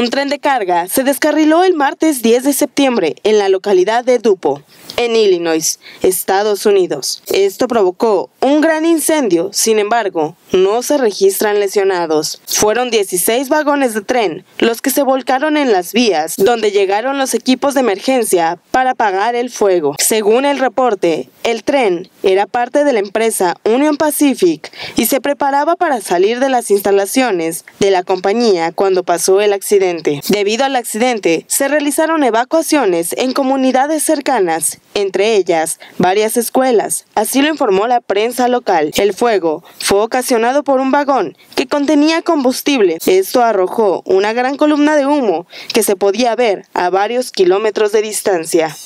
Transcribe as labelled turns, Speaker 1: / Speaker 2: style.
Speaker 1: Un tren de carga se descarriló el martes 10 de septiembre en la localidad de Dupo, en Illinois, Estados Unidos. Esto provocó un gran incendio, sin embargo, no se registran lesionados. Fueron 16 vagones de tren los que se volcaron en las vías, donde llegaron los equipos de emergencia para apagar el fuego. Según el reporte, el tren era parte de la empresa Union Pacific y se preparaba para salir de las instalaciones de la compañía cuando pasó el accidente. Debido al accidente, se realizaron evacuaciones en comunidades cercanas, entre ellas varias escuelas. Así lo informó la prensa local. El fuego fue ocasionado por un vagón que contenía combustible. Esto arrojó una gran columna de humo que se podía ver a varios kilómetros de distancia.